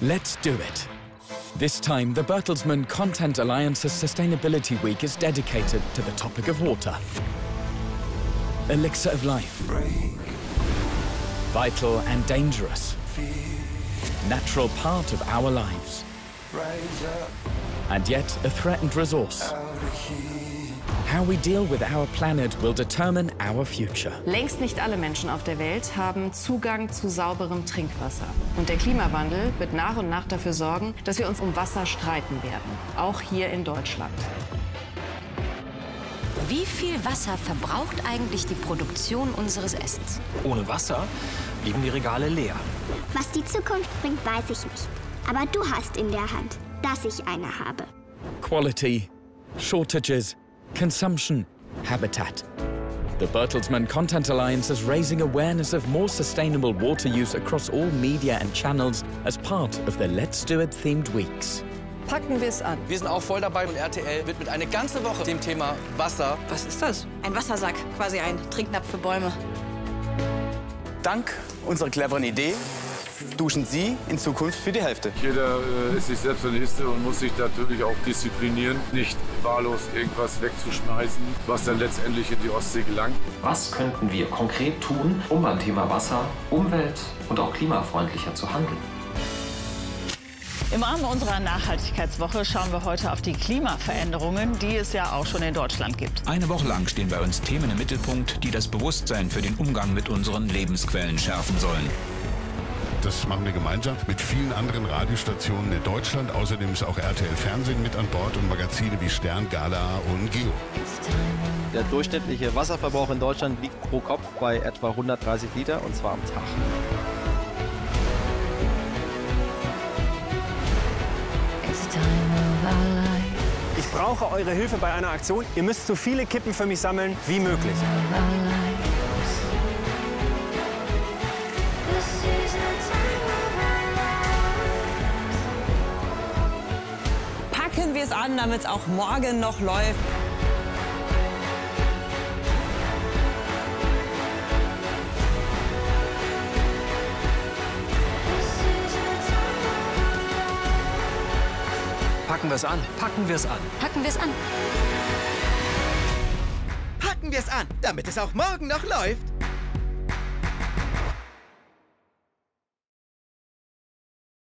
Let's do it. This time, the Bertelsmann Content Alliance's Sustainability Week is dedicated to the topic of water. Elixir of life. Vital and dangerous. Natural part of our lives. And yet a threatened resource. How we deal with our planet will determine our future. Längst nicht alle Menschen auf der Welt haben Zugang zu sauberem Trinkwasser. Und der Klimawandel wird nach und nach dafür sorgen, dass wir uns um Wasser streiten werden. Auch hier in Deutschland. Wie viel Wasser verbraucht eigentlich die Produktion unseres Essens? Ohne Wasser blieben die Regale leer. Was die Zukunft bringt, weiß ich nicht. Aber du hast in der Hand, dass ich eine habe. Quality, shortages, consumption, habitat. The Bertelsmann Content Alliance is raising awareness of more sustainable water use across all media and channels as part of the Let's Do It themed weeks. Packen wir es an. Wir sind auch voll dabei und RTL wird mit eine ganze Woche dem Thema Wasser. Was ist das? Ein Wassersack, quasi ein Trinknapf für Bäume. Dank unserer cleveren Idee duschen Sie in Zukunft für die Hälfte. Jeder äh, ist sich selbst eine Liste und muss sich natürlich auch disziplinieren, nicht wahllos irgendwas wegzuschmeißen, was dann letztendlich in die Ostsee gelangt. Was könnten wir konkret tun, um beim Thema Wasser umwelt- und auch klimafreundlicher zu handeln? Im Rahmen unserer Nachhaltigkeitswoche schauen wir heute auf die Klimaveränderungen, die es ja auch schon in Deutschland gibt. Eine Woche lang stehen bei uns Themen im Mittelpunkt, die das Bewusstsein für den Umgang mit unseren Lebensquellen schärfen sollen. Das machen wir gemeinsam mit vielen anderen Radiostationen in Deutschland. Außerdem ist auch RTL Fernsehen mit an Bord und Magazine wie Stern, Gala und Geo. Der durchschnittliche Wasserverbrauch in Deutschland liegt pro Kopf bei etwa 130 Liter und zwar am Tag. Ich brauche eure Hilfe bei einer Aktion. Ihr müsst so viele Kippen für mich sammeln wie möglich. An, damit es auch morgen noch läuft. Packen wir es an. Packen wir es an. Packen wir es an. Packen wir es an, damit es auch morgen noch läuft.